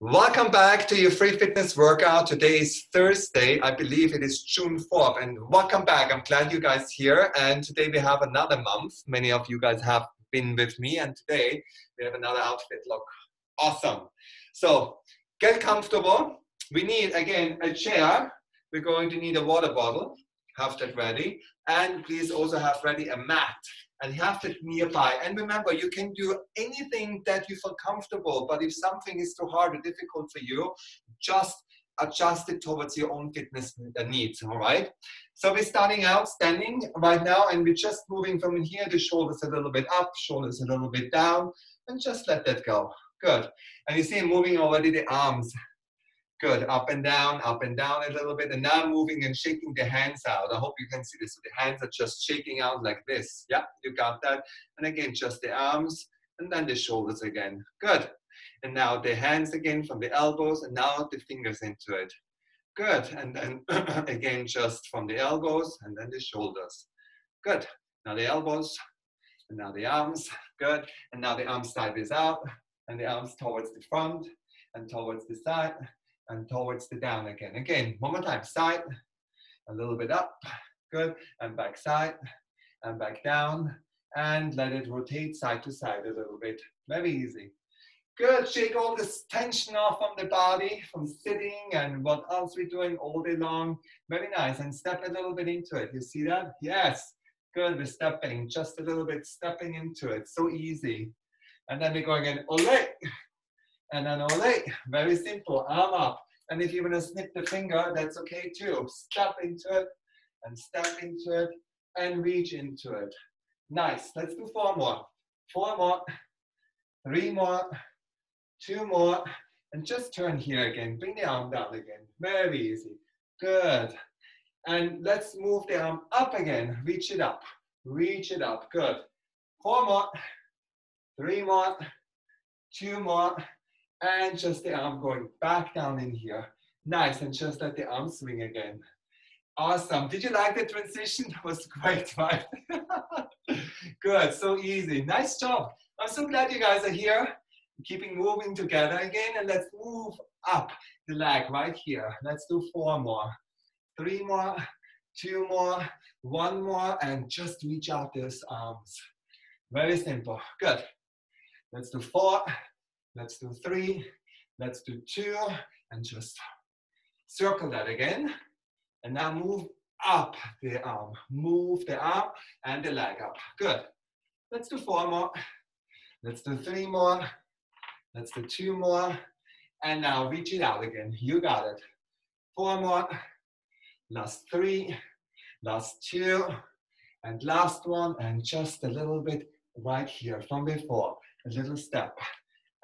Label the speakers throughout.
Speaker 1: Welcome back to your free fitness workout. Today is Thursday. I believe it is June 4th. And welcome back. I'm glad you guys here. And today we have another month. Many of you guys have been with me. And today we have another outfit. Look, awesome. So get comfortable. We need, again, a chair. We're going to need a water bottle. Have that ready. And please also have ready a mat and have it nearby. And remember, you can do anything that you feel comfortable, but if something is too hard or difficult for you, just adjust it towards your own fitness needs, all right? So we're starting out standing right now, and we're just moving from here, the shoulders a little bit up, shoulders a little bit down, and just let that go. Good. And you see moving already the arms Good, up and down, up and down a little bit, and now moving and shaking the hands out. I hope you can see this. So the hands are just shaking out like this. Yeah, you got that. And again, just the arms, and then the shoulders again. Good. And now the hands again from the elbows, and now the fingers into it. Good. And then again, just from the elbows, and then the shoulders. Good. Now the elbows, and now the arms. Good. And now the arms sideways out, and the arms towards the front, and towards the side and towards the down again. Again, one more time, side, a little bit up, good, and back side, and back down, and let it rotate side to side a little bit. Very easy. Good, shake all this tension off from the body, from sitting and what else we're doing all day long. Very nice, and step a little bit into it. You see that? Yes, good, we're stepping, just a little bit, stepping into it. So easy. And then we're going in, ole, and then ole. Very simple, arm up. And if you want to snip the finger, that's okay too. Step into it and step into it and reach into it. Nice. Let's do four more. Four more. Three more. Two more. And just turn here again. Bring the arm down again. Very easy. Good. And let's move the arm up again. Reach it up. Reach it up. Good. Four more. Three more. Two more and just the arm going back down in here. Nice, and just let the arm swing again. Awesome. Did you like the transition? That was great, right? Good, so easy. Nice job. I'm so glad you guys are here. Keeping moving together again, and let's move up the leg right here. Let's do four more. Three more, two more, one more, and just reach out those arms. Very simple. Good. Let's do four, Let's do three. Let's do two. And just circle that again. And now move up the arm. Move the arm and the leg up. Good. Let's do four more. Let's do three more. Let's do two more. And now reach it out again. You got it. Four more. Last three. Last two. And last one. And just a little bit right here from before. A little step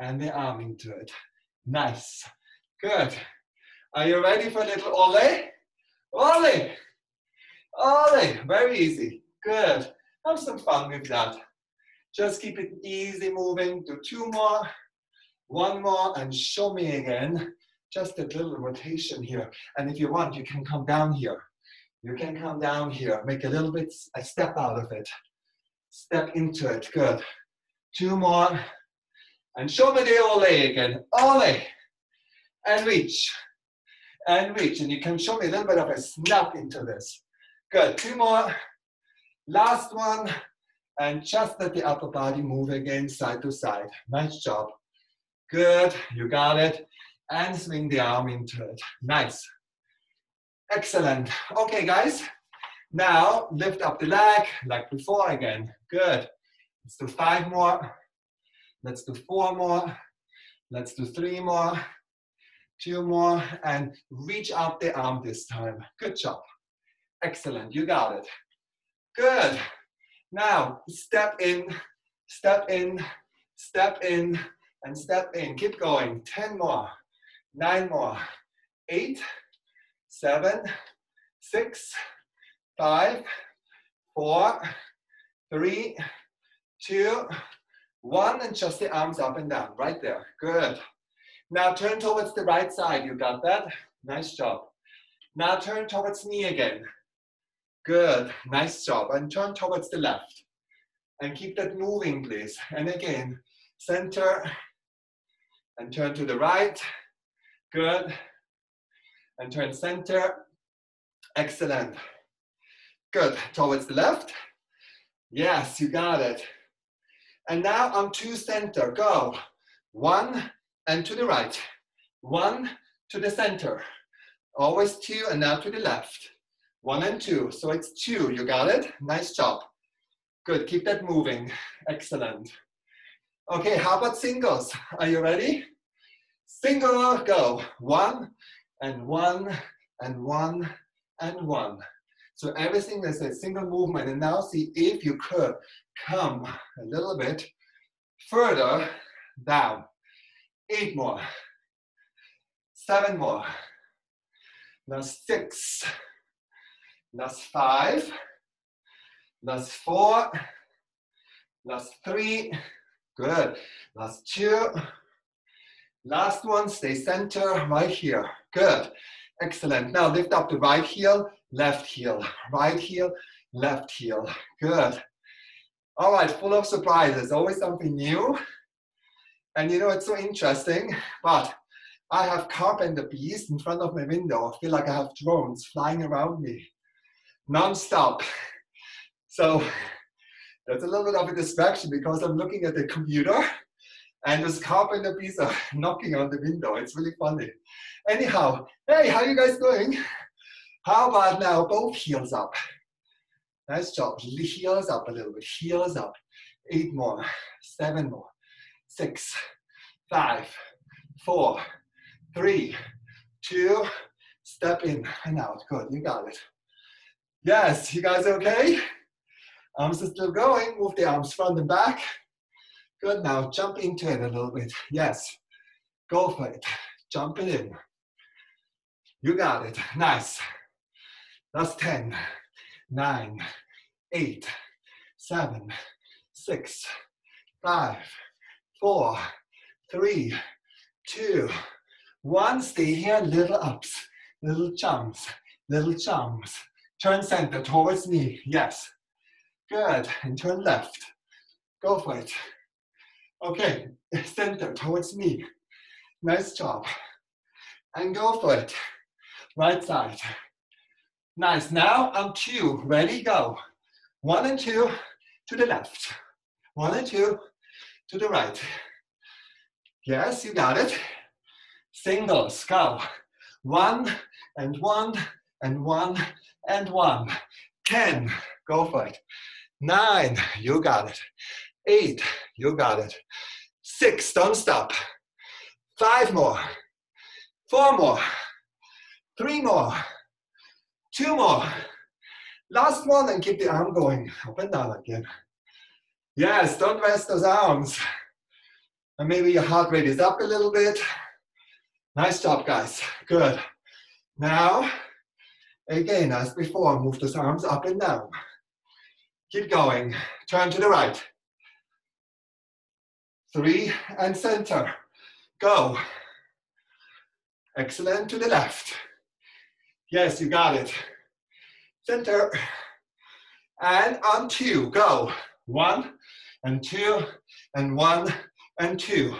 Speaker 1: and the arm into it. Nice. Good. Are you ready for a little ole? Ole. Ole. Very easy. Good. Have some fun with that. Just keep it easy moving. Do two more. One more and show me again. Just a little rotation here. And if you want, you can come down here. You can come down here. Make a little bit, a step out of it. Step into it. Good. Two more. And show me the ole again. Ole. And reach. And reach. And you can show me a little bit of a snap into this. Good. Two more. Last one. And just let the upper body move again side to side. Nice job. Good. You got it. And swing the arm into it. Nice. Excellent. Okay, guys. Now lift up the leg like before again. Good. Let's do five more. Let's do four more. Let's do three more. Two more. And reach out the arm this time. Good job. Excellent. You got it. Good. Now, step in, step in, step in, and step in. Keep going. 10 more, nine more, eight, seven, six, five, four, three, two, one and just the arms up and down, right there. Good. Now turn towards the right side. You got that? Nice job. Now turn towards knee again. Good. Nice job. And turn towards the left. And keep that moving, please. And again, center and turn to the right. Good. And turn center. Excellent. Good. Towards the left. Yes, you got it. And now on to center. Go. One and to the right. One to the center. Always two and now to the left. One and two. So it's two. You got it? Nice job. Good. Keep that moving. Excellent. Okay, how about singles? Are you ready? Single, go. One and one and one and one. So everything is a single movement. And now see if you could come a little bit further down. Eight more. Seven more. That's six. That's five. That's four. That's three. Good. Last two. Last one, stay center right here. Good. Excellent. Now lift up the right heel, left heel, right heel, left heel. Good. All right, full of surprises. Always something new. And you know, it's so interesting, but I have carpenter bees in front of my window. I feel like I have drones flying around me non-stop. So that's a little bit of a distraction because I'm looking at the computer and this carpenter bees are knocking on the window. It's really funny. Anyhow, hey, how you guys doing? How about now both heels up? Nice job. Heels up a little bit. Heels up. Eight more. Seven more. Six. Five. Four. Three. Two. Step in and out. Good. You got it. Yes. You guys okay? Arms are still going. Move the arms front and back. Good. Now jump into it a little bit. Yes. Go for it. Jump it in. You got it. Nice. That's 10, 9, 8, 7, 6, 5, 4, 3, 2, 1. Stay here. Little ups, little jumps, little jumps. Turn center towards me. Yes. Good. And turn left. Go for it. Okay, center towards me. Nice job. And go for it. Right side. Nice. Now on two. Ready, go. One and two to the left. One and two to the right. Yes, you got it. Singles, go. One and one and one and one. Ten, go for it. Nine, you got it. Eight, you got it. Six, don't stop. Five more. Four more. Three more. Two more. Last one and keep the arm going. Up and down again. Yes, don't rest those arms. And maybe your heart rate is up a little bit. Nice job, guys. Good. Now, again, as before, move those arms up and down. Keep going. Turn to the right three, and center. Go. Excellent, to the left. Yes, you got it. Center. And on two, go. One, and two, and one, and two.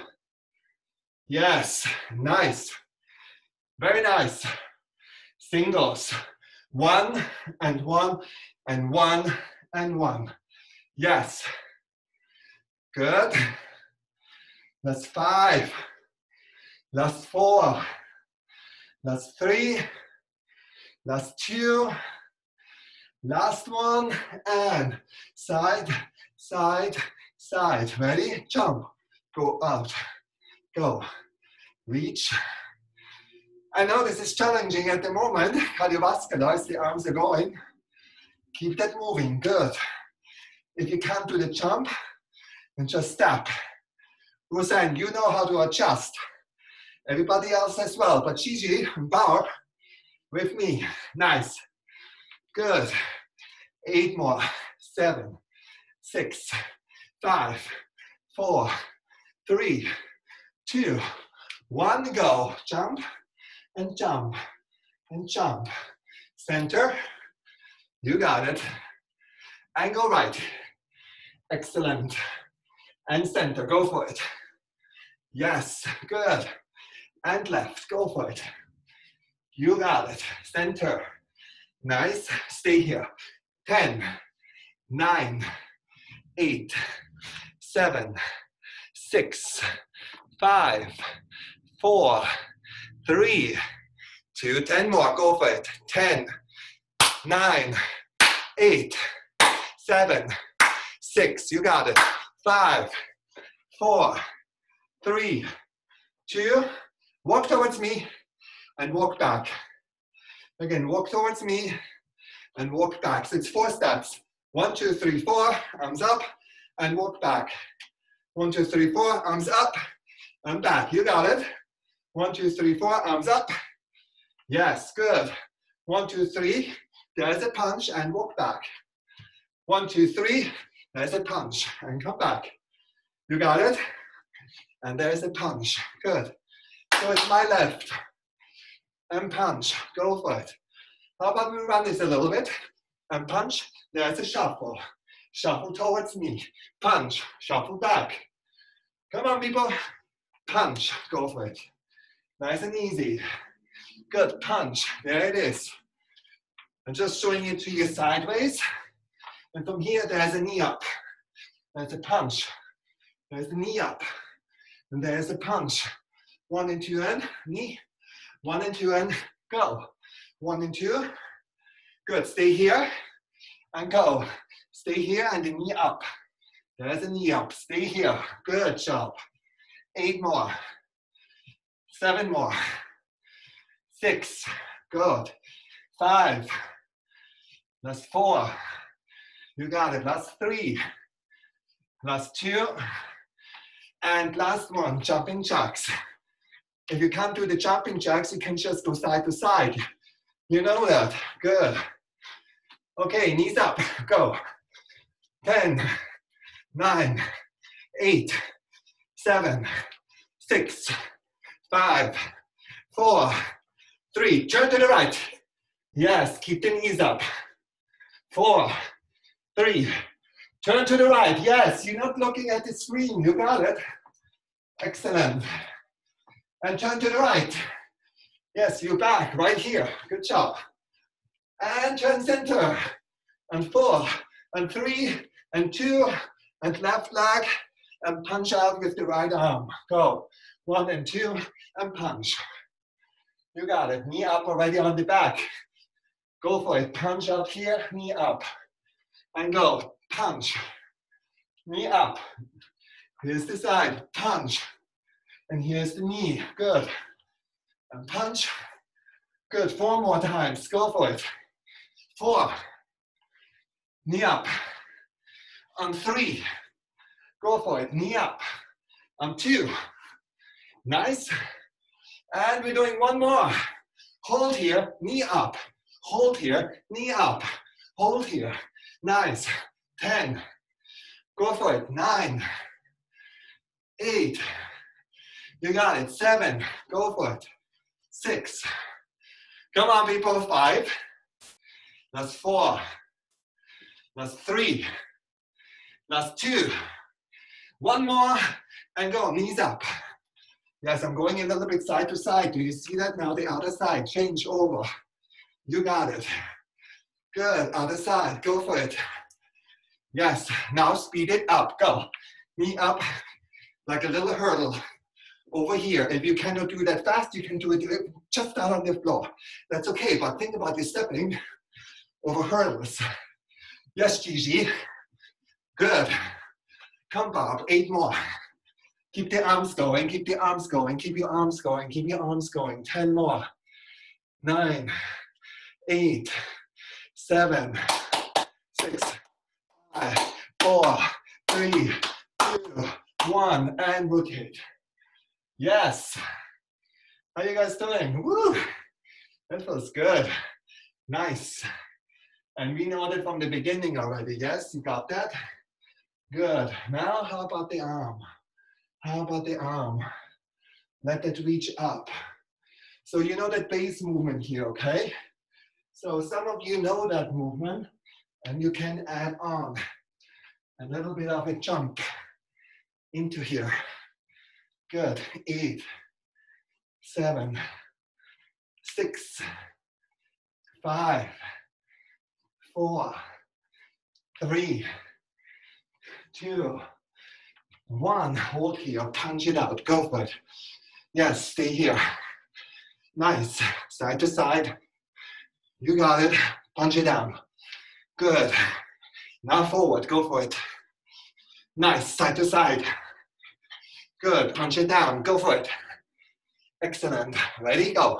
Speaker 1: Yes, nice. Very nice. Singles. One, and one, and one, and one. Yes. Good. That's five. That's four. That's three. That's two. Last one. And side, side, side. Ready? Jump. Go out. Go. Reach. I know this is challenging at the moment. Cardiovascular, the arms are going. Keep that moving. Good. If you can't do the jump, then just step. Hussein, you know how to adjust. Everybody else as well, but Gigi and Barb with me. Nice. Good. Eight more. Seven, six, five, four, three, two, one. Go. Jump and jump and jump. Center. You got it. Angle right. Excellent. And center, go for it. Yes, good. And left, go for it. You got it. Center. Nice. Stay here. 10, 9, 8, 7, 6, 5, 4, 3, 2, 10 more. Go for it. 10, 9, 8, 7, 6. You got it. 5, 4, 3, 2. Walk towards me and walk back. Again, walk towards me and walk back. So it's four steps. One, two, three, four, arms up and walk back. One, two, three, four, arms up and back. You got it. One, two, three, four, arms up. Yes, good. One, two, three, there's a punch and walk back. One, two, three, there's a punch and come back. You got it? And there's a punch. Good. So it's my left and punch. Go for it. How about we run this a little bit and punch? There's a shuffle. Shuffle towards me. Punch. Shuffle back. Come on, people. Punch. Go for it. Nice and easy. Good. Punch. There it is. I'm just showing it to you sideways. And from here, there's a knee up. There's a punch. There's a knee up. And there's a punch. One and two and knee. One and two and go. One and two. Good. Stay here and go. Stay here and the knee up. There's a knee up. Stay here. Good job. Eight more. Seven more. Six. Good. Five. Last four. You got it. Last three. Last two. And last one, jumping jacks. If you can't do the jumping jacks, you can just go side to side. You know that. Good. Okay, knees up. Go. 10, 9, 8, 7, 6, 5, 4, 3. Turn to the right. Yes, keep the knees up. 4, 3. Turn to the right. Yes, you're not looking at the screen. You got it. Excellent and turn to the right. Yes, you're back right here. Good job. And turn center. And four, and three, and two, and left leg, and punch out with the right arm. Go. One and two, and punch. You got it. Knee up already on the back. Go for it. Punch up here, knee up. And go. Punch. Knee up. Here's the side. Punch. And here's the knee. Good. And punch. Good. Four more times. Go for it. Four. Knee up. On three. Go for it. Knee up. On two. Nice. And we're doing one more. Hold here. Knee up. Hold here. Knee up. Hold here. Nice. Ten. Go for it. Nine. Eight. You got it. Seven. Go for it. Six. Come on, people. Five. That's four. That's three. That's two. One more and go. Knees up. Yes, I'm going a little bit side to side. Do you see that now? The other side. Change over. You got it. Good. Other side. Go for it. Yes. Now speed it up. Go. Knee up like a little hurdle over here. If you cannot do that fast, you can do it uh, just down on the floor. That's okay, but think about the stepping over hurdles. Yes, Gigi. Good. Come, Bob. Eight more. Keep the arms going, keep the arms going, keep your arms going, keep your arms going. Ten more. Nine, eight, seven, six, five, four, three, two, one, and rotate. Yes. How you guys doing? Woo! That feels good. Nice. And we know that from the beginning already. Yes, you got that? Good. Now, how about the arm? How about the arm? Let it reach up. So you know that base movement here, okay? So some of you know that movement and you can add on. A little bit of a jump into here. Good. Eight, seven, six, five, four, three, two, one. Hold here. Punch it out. Go for it. Yes, stay here. Nice. Side to side. You got it. Punch it down. Good. Now forward. Go for it. Nice. Side to side. Good. Punch it down. Go for it. Excellent. Ready? Go.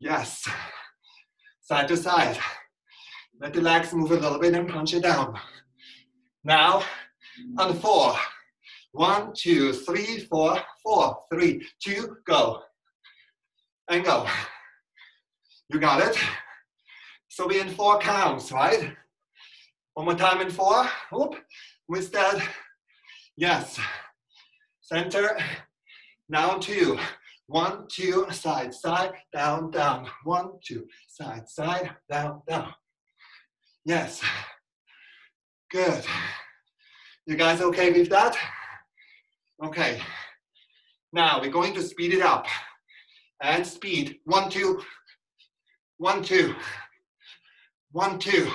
Speaker 1: Yes. Side to side. Let the legs move a little bit and punch it down. Now, on four. One, two, three, four, four, three, two, go. And go. You got it? So we're in four counts, right? One more time in four. Whoop. With that. Yes. Center. Now two. One, two, side, side, down, down. One, two, side, side, down, down. Yes. Good. You guys okay with that? Okay. Now we're going to speed it up. And speed. One, two. One, two. One, two.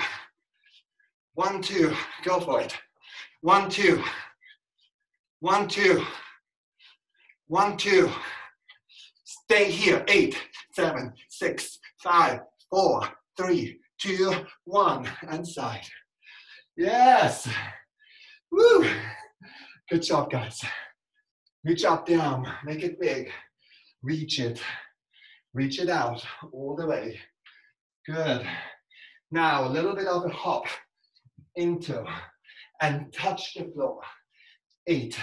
Speaker 1: One, two. Go for it. One, two. One, two. One, two. Stay here. Eight, seven, six, five, four, three, two, one, and side. Yes. Woo. Good job, guys. Reach up, down. Make it big. Reach it. Reach it out all the way. Good. Now, a little bit of a hop into and touch the floor. Eight,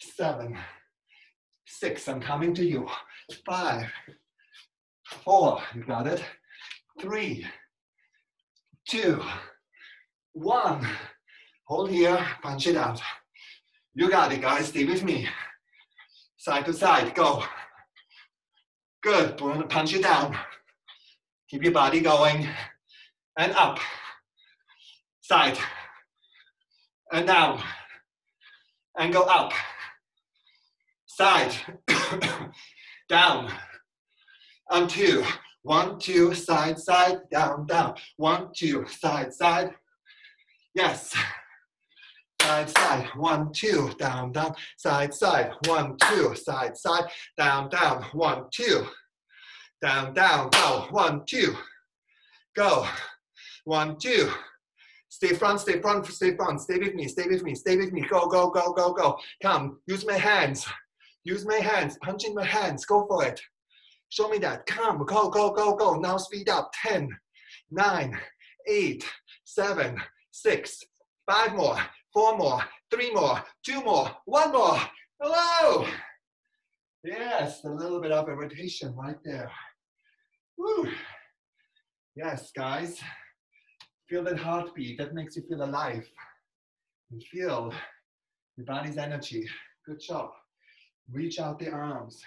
Speaker 1: seven, six, I'm coming to you. Five, four, you got it three, two, one. Hold here, punch it out. You got it, guys. Stay with me. Side to side, go. Good. Punch it down. Keep your body going. And up. Side. And down. And go up. Side. down. And two. One, two, side, side, down, down. One, two, side, side. Yes. Side, side. One, two, down, down. Side, side. One, two, side, side. Down, down. One, two. Down, down. Go. One, two. Go. One, two. Stay front, stay front, stay front. Stay with me, stay with me, stay with me. Go, go, go, go, go. Come. Use my hands. Use my hands. Punch in my hands. Go for it. Show me that. Come, go, go, go, go. Now speed up. 10, 9, 8, 7, 6, 5 more, 4 more, 3 more, 2 more, 1 more. Hello. Yes, a little bit of a rotation right there. Woo. Yes, guys. Feel that heartbeat. That makes you feel alive. And feel your body's energy. Good job. Reach out the arms.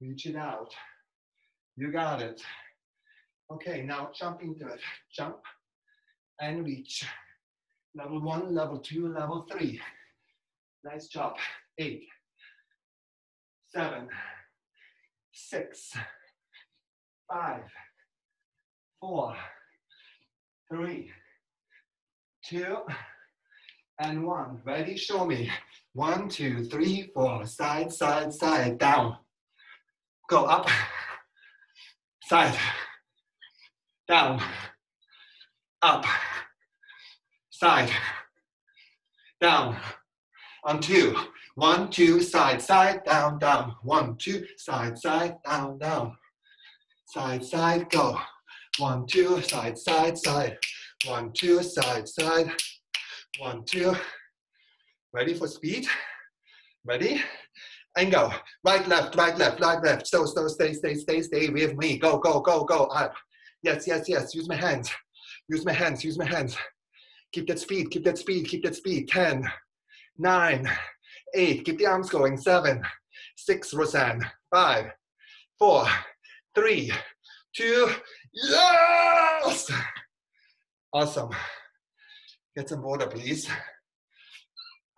Speaker 1: Reach it out. You got it. Okay, now jump into it. Jump and reach. Level one, level two, level three. Nice job. Eight, seven, six, five, four, three, two, and one. Ready? Show me. One, two, three, four. Side, side, side, down. Go up, side, down, up, side, down, on two. One, two, side, side, down, down. One, two, side, side, down, down. Side, side, go. One, two, side, side, side. One, two, side, side. One, two. Ready for speed? Ready? and go. Right, left, right, left, right, left. So, so, stay, stay, stay, stay with me. Go, go, go, go. Up. Yes, yes, yes. Use my hands. Use my hands. Use my hands. Keep that speed. Keep that speed. Keep that speed. Ten, nine, eight. Keep the arms going. Seven, six, Roseanne. Five, four, three, two. Yes. Awesome. Get some water, please.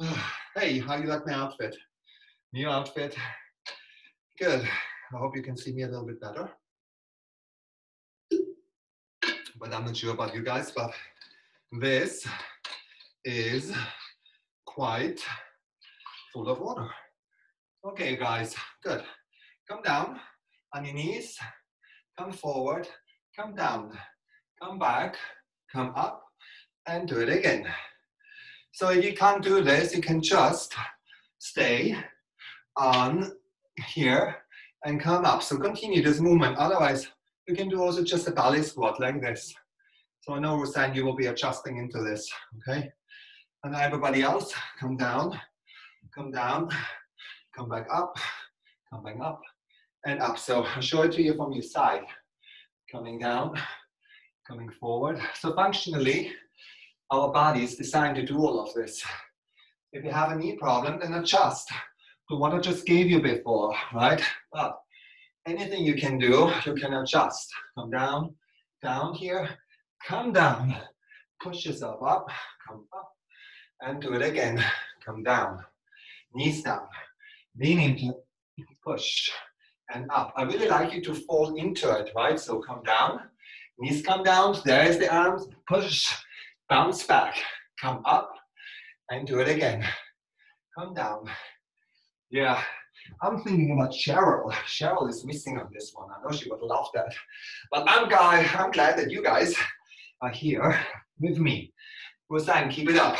Speaker 1: Hey, how you like my outfit? New outfit. Good. I hope you can see me a little bit better. But I'm not sure about you guys, but this is quite full of water. Okay, guys, good. Come down on your knees, come forward, come down, come back, come up, and do it again. So if you can't do this, you can just stay on here and come up. So continue this movement. Otherwise, you can do also just a ballet squat like this. So I know, Rosanne, you will be adjusting into this, okay? And everybody else, come down, come down, come back up, come back up, and up. So I'll show it to you from your side. Coming down, coming forward. So functionally, our body is designed to do all of this. If you have a knee problem, then adjust to what I just gave you before, right? But anything you can do, you can adjust. Come down, down here, come down. Push yourself up, come up, and do it again. Come down, knees down, lean into, push, and up. I really like you to fall into it, right? So come down, knees come down, there's the arms, push, bounce back, come up, and do it again. Come down. Yeah, I'm thinking about Cheryl. Cheryl is missing on this one. I know she would love that. But I'm, guy, I'm glad that you guys are here with me. Rosanne, keep it up.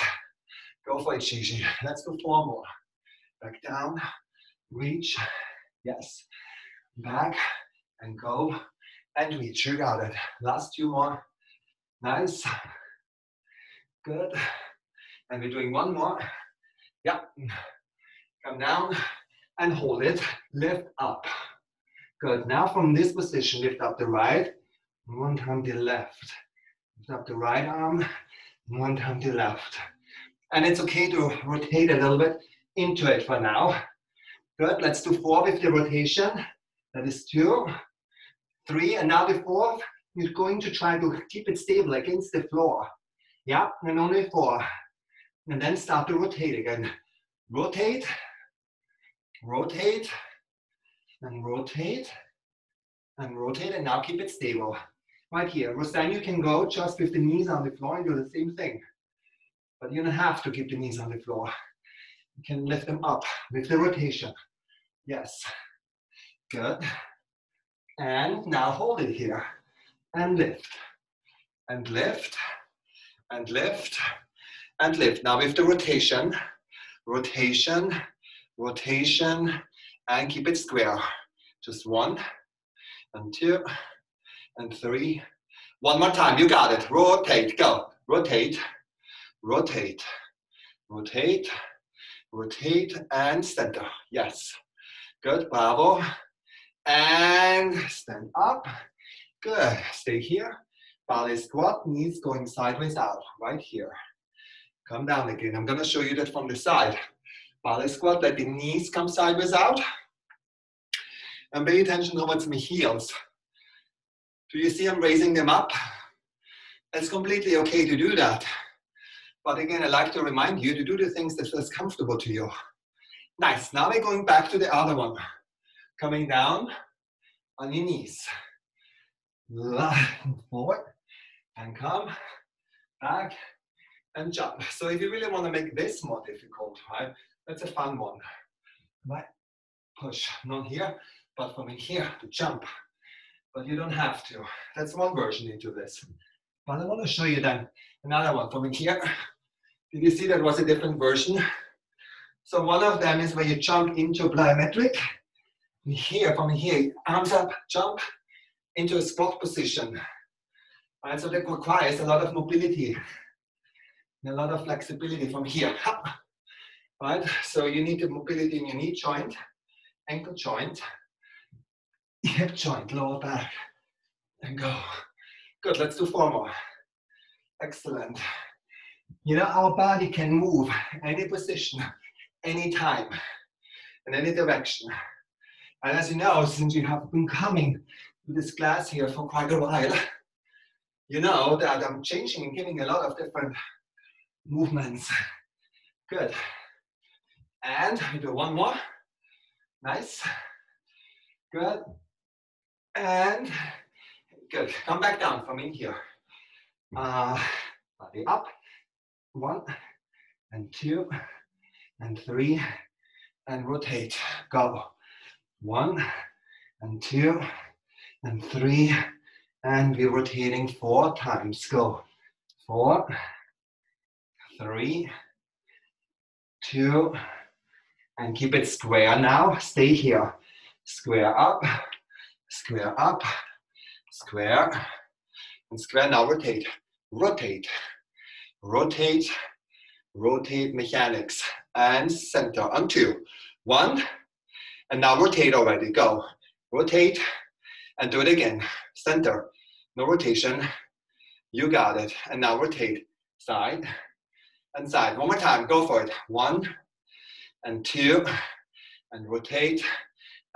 Speaker 1: Go for it, Gigi. Let's do four more. Back down, reach, yes. Back and go and reach. You got it. Last two more. Nice. Good. And we're doing one more. Yeah. Come down and hold it. Lift up. Good. Now from this position, lift up the right, one time the left. Lift up the right arm, one time the left. And it's okay to rotate a little bit into it for now. Good. Let's do four with the rotation. That is two, three, and now the fourth, you're going to try to keep it stable against the floor. Yeah, and only four. And then start to rotate again. Rotate, rotate, and rotate, and rotate, and now keep it stable. Right here. Rosanne, you can go just with the knees on the floor and do the same thing. But you don't have to keep the knees on the floor. You can lift them up with the rotation. Yes. Good. And now hold it here. And lift. And lift and lift and lift. Now with the rotation, rotation, rotation, and keep it square. Just one and two and three. One more time, you got it. Rotate, go. Rotate, rotate, rotate, rotate, and center. Yes. Good, bravo. And stand up. Good, stay here. Ballet squat, knees going sideways out, right here. Come down again. I'm gonna show you that from the side. Ballet squat, let the knees come sideways out. And pay attention towards my heels. Do you see I'm raising them up? It's completely okay to do that. But again, I like to remind you to do the things that feels comfortable to you. Nice, now we're going back to the other one. Coming down on your knees. Forward, and come back and jump. So if you really want to make this more difficult, right, that's a fun one. Right, push, not here, but from here to jump. But you don't have to. That's one version into this. But I want to show you then another one from here. Did you see that was a different version? So one of them is where you jump into plyometric. Here, from here, arms up, jump into a squat position. Right, so that requires a lot of mobility and a lot of flexibility from here. Right, so you need the mobility in your knee joint, ankle joint, hip joint, lower back, and go. Good, let's do four more. Excellent. You know, our body can move any position, any time, in any direction. And as you know, since you have been coming this class here for quite a while, you know that I'm changing and giving a lot of different movements. Good. And do one more. Nice. Good. And good. Come back down from in here. Uh, body up. One and two and three and rotate. Go. One and two and three and we're rotating four times. Go. Four, three, two, and keep it square now. Stay here. Square up, square up, square, and square. Now rotate, rotate, rotate, rotate mechanics, and center on two. One, and now rotate already. Go. Rotate, and do it again. Center, no rotation. You got it. And now rotate, side and side. One more time, go for it. One, and two, and rotate,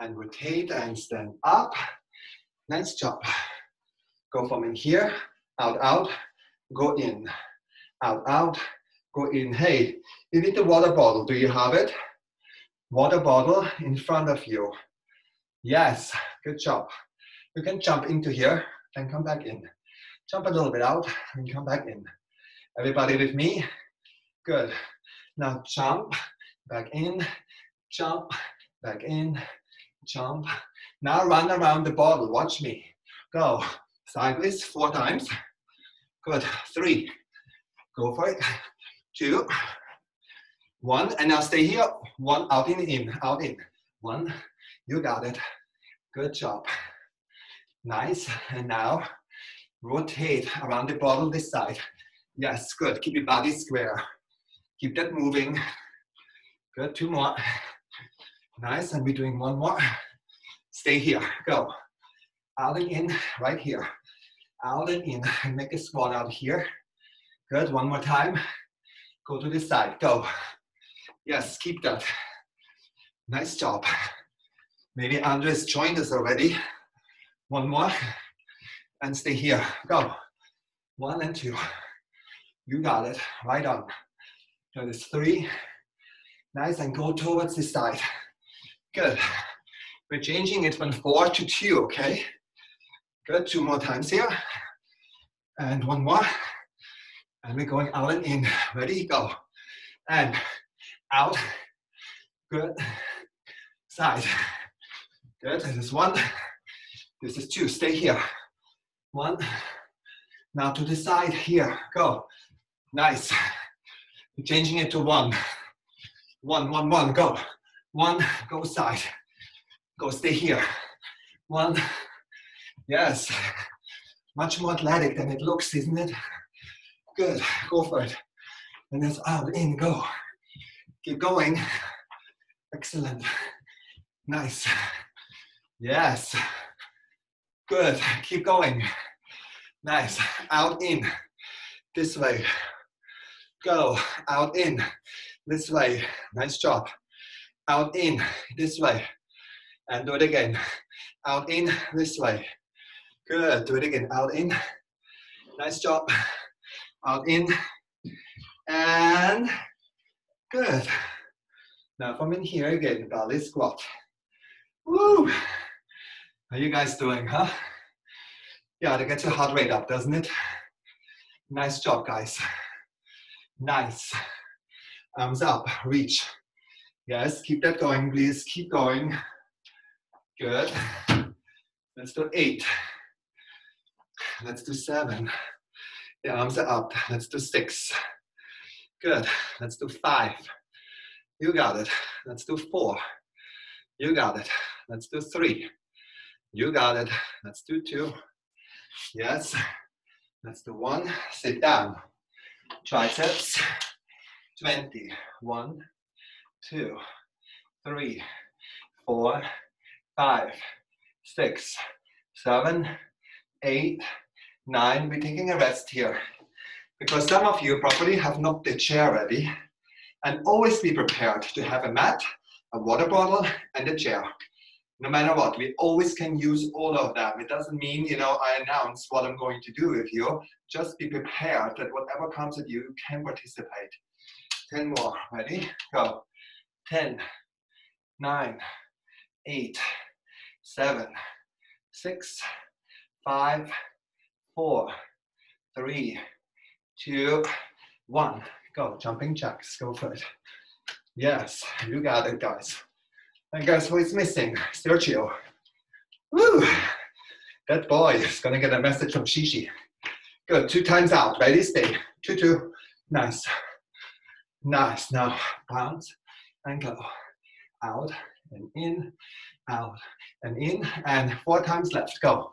Speaker 1: and rotate, and stand up. Nice job. Go from in here, out, out, go in, out, out, go in. Hey, you need the water bottle. Do you have it? Water bottle in front of you. Yes, good job. You can jump into here and come back in. Jump a little bit out and come back in. Everybody with me? Good. Now jump back in, jump, back in, jump. Now run around the bottle, watch me. Go, sideways four times. Good, three, go for it. Two, one, and now stay here. One, out in, in, out in. One, you got it. Good job. Nice, and now rotate around the bottle this side. Yes, good, keep your body square. Keep that moving. Good, two more. Nice, and we're doing one more. Stay here, go. Out and in, right here. Out and in, and make a squat out here. Good, one more time. Go to this side, go. Yes, keep that. Nice job. Maybe Andres joined us already. One more, and stay here, go. One and two. You got it, right on. That is three, Nice, and go towards the side. Good. We're changing it from four to two, okay? Good, two more times here. And one more. And we're going out and in. Ready, go. And out. Good. Side. Good, this is one. This is two, stay here. One. Now to the side here, go. Nice. Changing it to one. One, one, one, go. One, go side. Go, stay here. One, yes. Much more athletic than it looks, isn't it? Good, go for it. And that's out, in, go. Keep going. Excellent. Nice. Yes. Good, keep going. Nice, out, in. This way. Go, out, in this way. Nice job. Out in this way. And do it again. Out in this way. Good. Do it again. Out in. Nice job. Out in. And good. Now from in here again, ballet squat. Woo! How you guys doing, huh? Yeah, to get your heart rate up, doesn't it? Nice job, guys. Nice. Arms up, reach. Yes, keep that going, please. Keep going. Good. Let's do eight. Let's do seven. The arms are up. Let's do six. Good. Let's do five. You got it. Let's do four. You got it. Let's do three. You got it. Let's do two. Yes. Let's do one. Sit down. Triceps. 20. 1, 2, 3, 4, 5, 6, 7, 8, 9. We're taking a rest here. Because some of you probably have not the chair ready. And always be prepared to have a mat, a water bottle, and a chair. No matter what. We always can use all of them. It doesn't mean, you know, I announce what I'm going to do with you. Just be prepared that whatever comes at you, you can participate. 10 more. Ready? Go. 10, 9, 8, 7, 6, 5, 4, 3, 2, 1. Go. Jumping jacks. Go for it. Yes, you got it, guys. And guess who is missing? Sergio. Woo! That boy is gonna get a message from Shishi. Good, two times out. Ready, stay. Two, two. Nice. Nice. Now bounce and go. Out and in, out and in, and four times left. Go.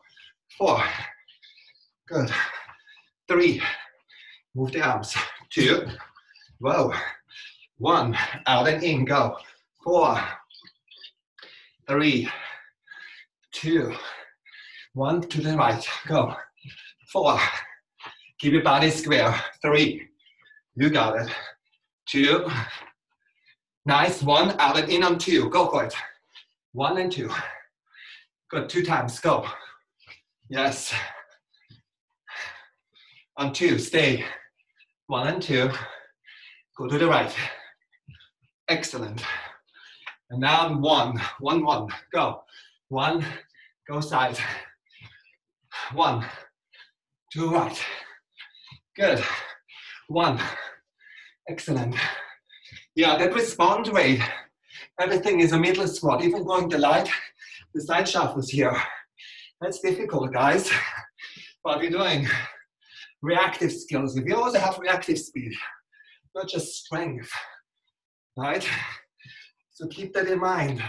Speaker 1: Four. Good. Three. Move the arms. Two. Whoa. One. Out and in. Go. Four three, two, one to the right, go. Four, keep your body square. Three, you got it. Two, nice. One, out and in on two. Go for it. One and two. Good, two times, go. Yes. On two, stay. One and two. Go to the right. Excellent. And now one, one, one, go. One, go side. One, two right. Good. One, excellent. Yeah, that response rate, everything is a middle squat, even going to light, the side shuffles here. That's difficult, guys. But we're doing reactive skills. We also have reactive speed, not just strength, right? So keep that in mind.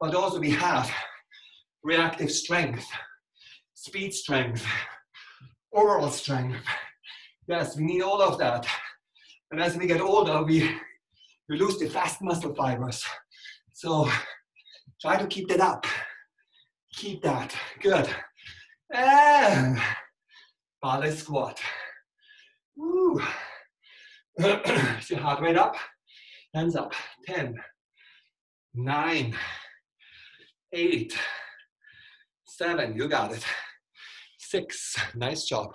Speaker 1: But also we have reactive strength, speed strength, oral strength. Yes, we need all of that. And as we get older, we, we lose the fast muscle fibers. So try to keep that up. Keep that. Good. And ballet squat. Woo. your heart rate up. Hands up. 10, nine, eight, seven, you got it. Six, nice job.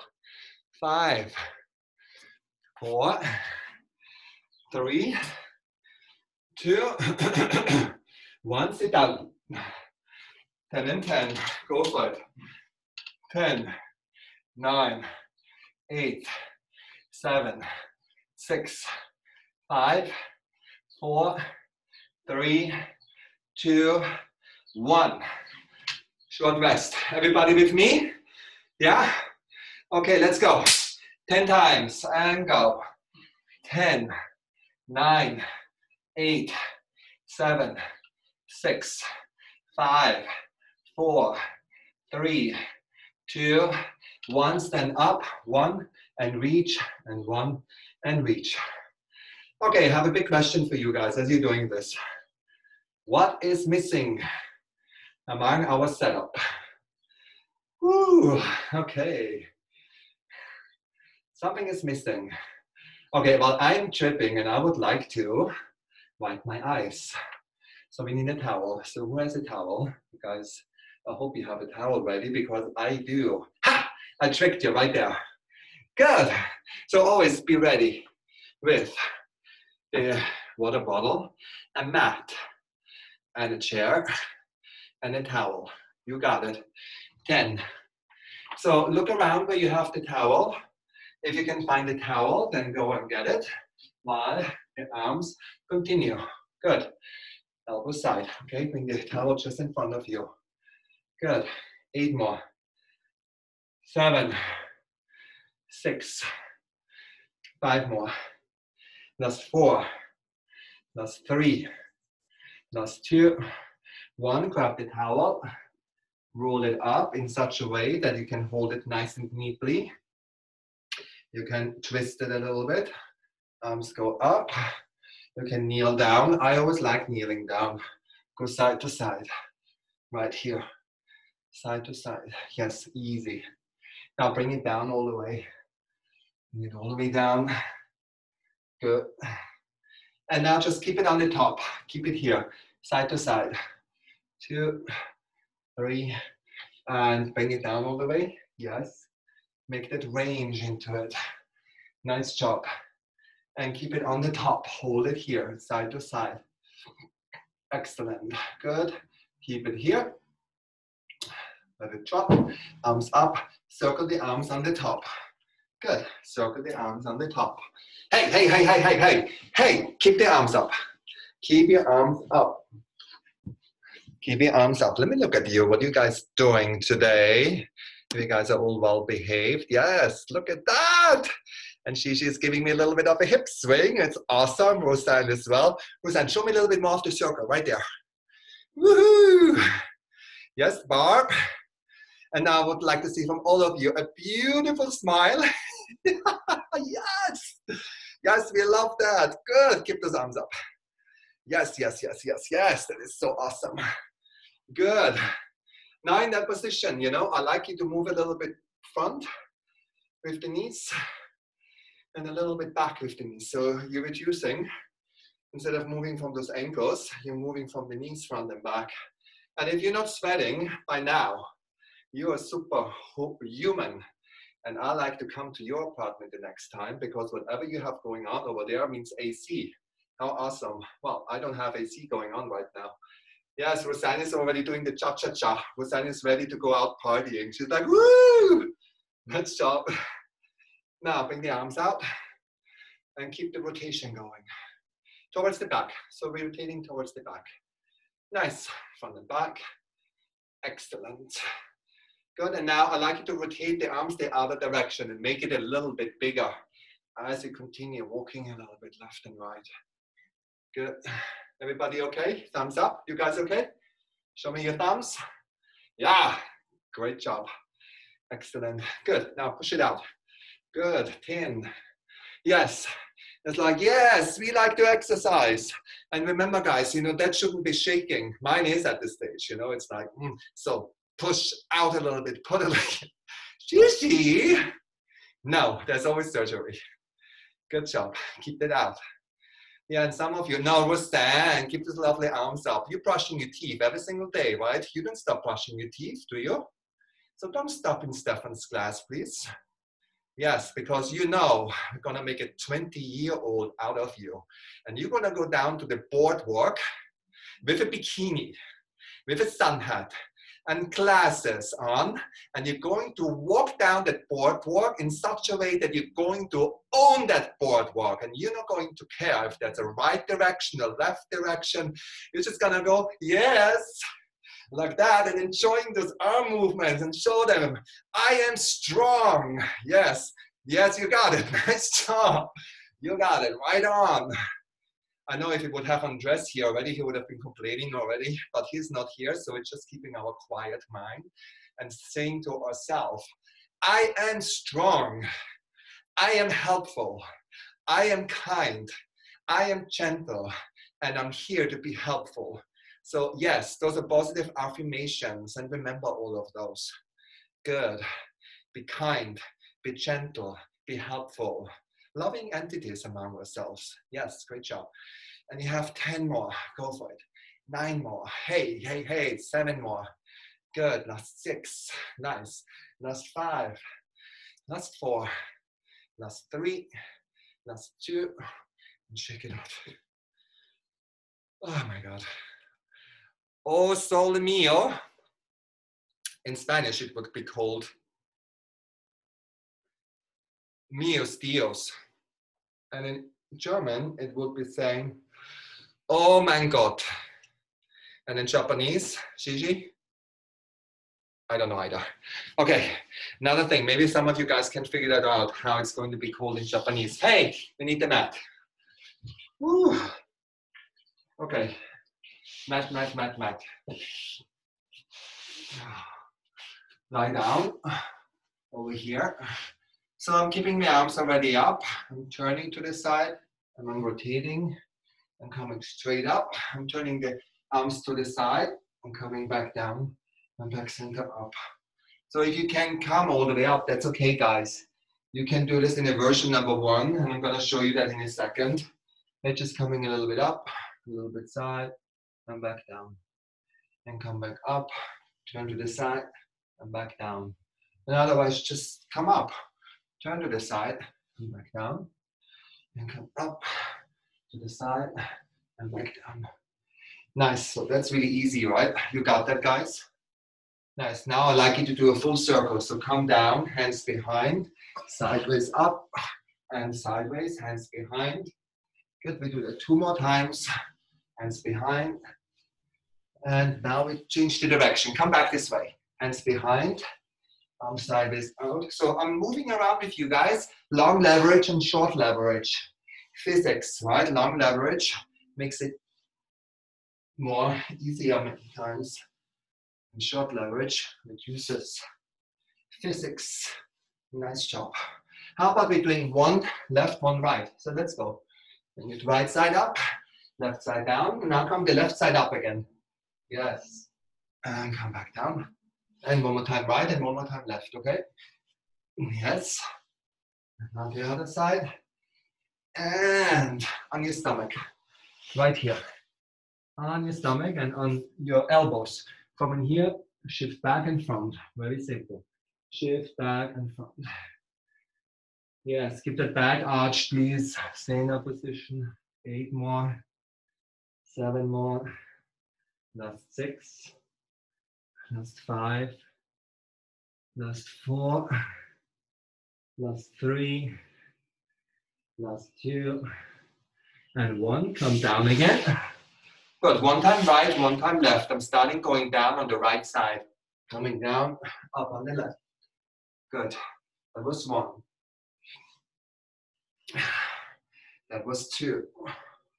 Speaker 1: Five, four, three, two, one, sit down. 10 and 10, go for it. 10, 9, 8, 7, 6, 5, 4, three, two, one. Short rest. Everybody with me? Yeah? Okay, let's go. 10 times and go. 10, 9, 8, 7, 6, 5, 4, 3, 2, 1. Stand up. 1 and reach and 1 and reach. Okay, I have a big question for you guys as you're doing this. What is missing among our setup? Ooh, okay. Something is missing. Okay, well, I'm tripping and I would like to wipe my eyes. So we need a towel. So who has a towel? You guys, I hope you have a towel ready because I do. Ha! I tricked you right there. Good. So always be ready with a water bottle, a mat, and a chair, and a towel. You got it. 10. So look around where you have the towel. If you can find the towel, then go and get it. While your arms continue. Good. Elbow side. Okay, bring the towel just in front of you. Good. Eight more. Seven. Six. Five more. Last four. Last three. Last two. One, grab the towel, roll it up in such a way that you can hold it nice and neatly. You can twist it a little bit. Arms go up. You can kneel down. I always like kneeling down. Go side to side. Right here. Side to side. Yes, easy. Now bring it down all the way. Bring it all the way down. Good. And now just keep it on the top. Keep it here, side to side. two, three, and bring it down all the way. Yes. Make that range into it. Nice job. And keep it on the top. Hold it here, side to side. Excellent. Good. Keep it here. Let it drop. Arms up. Circle the arms on the top. Good. Circle the arms on the top. Hey, hey, hey, hey, hey, hey. Hey, keep the arms up. Keep your arms up. Keep your arms up. Let me look at you. What are you guys doing today? You guys are all well behaved. Yes, look at that. And she, she's giving me a little bit of a hip swing. It's awesome. Roseanne as well. Roseanne, show me a little bit more of the circle right there. Woohoo! Yes, Barb. And now I would like to see from all of you a beautiful smile. yes. Yes, we love that. Good. Keep those arms up. Yes, yes, yes, yes, yes. That is so awesome. Good. Now in that position, you know, I like you to move a little bit front with the knees and a little bit back with the knees. So you're reducing, instead of moving from those ankles, you're moving from the knees front and back. And if you're not sweating by now, you are super human. And I like to come to your apartment the next time because whatever you have going on over there means AC. How awesome. Well, I don't have AC going on right now. Yes, Rosanne is already doing the cha-cha-cha. Rosanne is ready to go out partying. She's like, woo! Nice job. Now bring the arms out and keep the rotation going. Towards the back. So we're rotating towards the back. Nice. Front and back. Excellent. Good. And now I'd like you to rotate the arms the other direction and make it a little bit bigger as you continue walking a little bit left and right. Good. Everybody okay? Thumbs up. You guys okay? Show me your thumbs. Yeah, great job. Excellent. Good. Now push it out. Good. 10. Yes. It's like, yes, we like to exercise. And remember, guys, you know, that shouldn't be shaking. Mine is at this stage, you know, it's like, mm. so push out a little bit, put a little, Shishi. No, there's always surgery. Good job. Keep it out. Yeah, and some of you, no, stand, keep these lovely arms up. You're brushing your teeth every single day, right? You don't stop brushing your teeth, do you? So don't stop in Stefan's class, please. Yes, because you know we're gonna make a 20-year-old out of you. And you're gonna go down to the boardwalk with a bikini, with a sun hat, and glasses on, and you're going to walk down that boardwalk in such a way that you're going to own that boardwalk, and you're not going to care if that's a right direction or left direction. You're just gonna go, yes, like that, and enjoying those arm movements and show them, I am strong. Yes, yes, you got it. Nice job. You got it. Right on. I know if he would have undressed here already, he would have been complaining already, but he's not here, so it's just keeping our quiet mind and saying to ourselves, I am strong, I am helpful, I am kind, I am gentle, and I'm here to be helpful. So, yes, those are positive affirmations, and remember all of those. Good. Be kind, be gentle, be helpful, loving entities among ourselves. Yes, great job. And you have 10 more, go for it. Nine more, hey, hey, hey, seven more. Good, last six, nice. Last five, last four, last three, last two, and shake it out. Oh my God. Oh, sole mio. In Spanish, it would be called míos Dios. And in German, it would be saying, oh mein Gott. And in Japanese, Shiji? I don't know either. Okay, another thing, maybe some of you guys can figure that out, how it's going to be called in Japanese. Hey, we need the mat. Woo. Okay, mat, mat, mat, mat. Lie down over here. So I'm keeping my arms already up. I'm turning to the side and I'm rotating and coming straight up. I'm turning the arms to the side and coming back down and back center up. So if you can come all the way up, that's okay, guys. You can do this in a version number one, and I'm gonna show you that in a second. It's just coming a little bit up, a little bit side, and back down. and come back up, turn to the side and back down. And otherwise just come up, turn to the side and back down and come up to the side and back down. Nice, so that's really easy, right? You got that, guys? Nice, now I'd like you to do a full circle. So come down, hands behind, sideways up, and sideways, hands behind. Good, we do that two more times, hands behind. And now we change the direction. Come back this way, hands behind, arms sideways out. So I'm moving around with you guys, long leverage and short leverage. Physics, right? Long leverage makes it more easier many times. And short leverage reduces physics. Nice job. How about we doing one left, one right? So let's go. Bring it right side up, left side down. Now come the left side up again. Yes. And come back down. And one more time right and one more time left, okay? Yes. Now the other side. And on your stomach. Right here. On your stomach and on your elbows. From in here, shift back and front. Very simple. Shift back and front. Yes, keep that back arch, please. Stay in that position. Eight more. Seven more. Last six. Last five. Last four. Last three. Last two. And one. Come down again. Good. One time right, one time left. I'm starting going down on the right side. Coming down, up on the left. Good. That was one. That was two.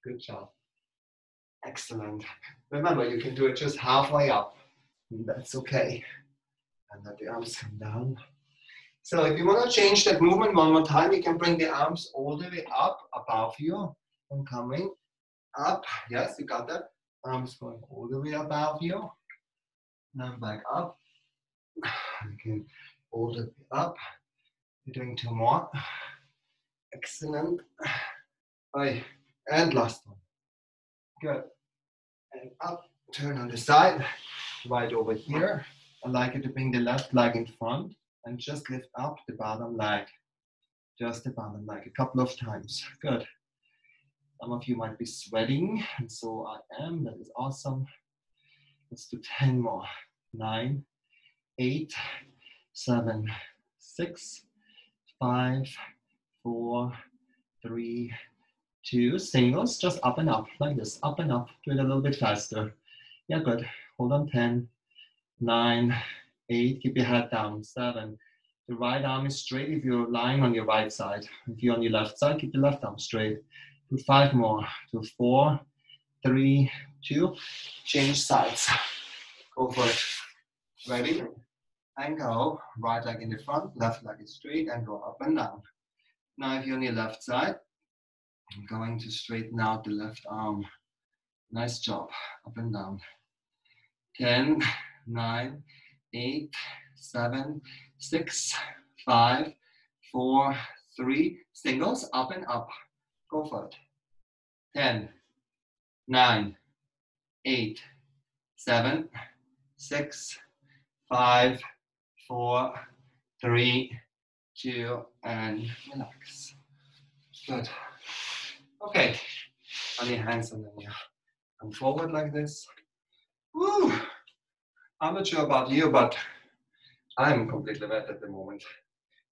Speaker 1: Good job. Excellent. Remember, you can do it just halfway up. That's okay. And let the arms come down. So if you want to change that movement one more time, you can bring the arms all the way up above you and coming up. Yes, you got that. Arms going all the way above you. Now back up. You can hold it up. You're doing two more. Excellent. Bye. And last one. Good. And up, turn on the side, right over here. I like you to bring the left leg in front and just lift up the bottom leg. Just the bottom leg a couple of times. Good. Some of you might be sweating, and so I am. That is awesome. Let's do 10 more. Nine, eight, seven, six, five, four, three, two, singles, just up and up, like this, up and up. Do it a little bit faster. Yeah, good. Hold on, 10, 9, 8, keep your head down, 7. The right arm is straight if you're lying on your right side. If you're on your left side, keep the left arm straight. Do 5 more. Do 4, 3, 2. Change sides. Go for it. Ready? And go. Right leg in the front, left leg is straight, and go up and down. Now if you're on your left side, I'm going to straighten out the left arm. Nice job, up and down. 10, 9, 8, 7, 6, 5, 4, 3, singles, up and up. Go for it. 10, 9, 8, 7, 6, 5, 4, 3, 2, and relax. Good. Okay. On your hands and then you come forward like this. I'm not sure about you, but I'm completely wet at the moment.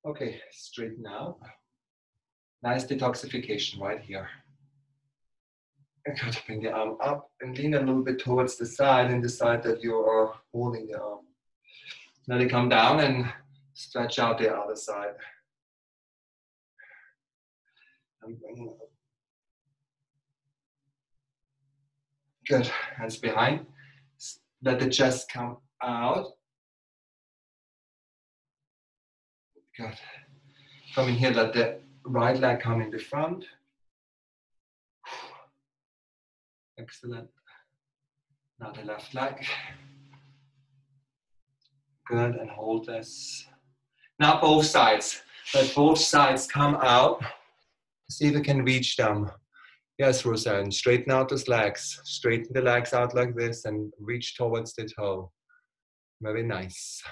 Speaker 1: Okay, straighten out. Nice detoxification right here. I gotta bring the arm up and lean a little bit towards the side and decide that you are holding the arm. Let it come down and stretch out the other side. I'm bringing it up. Good. Hands behind. Let the chest come out. Good. Come in here, let the right leg come in the front. Excellent. Now the left leg. Good, and hold this. Now both sides. Let both sides come out. See if you can reach them. Yes, Roseanne, straighten out those legs. Straighten the legs out like this and reach towards the toe. Very nice.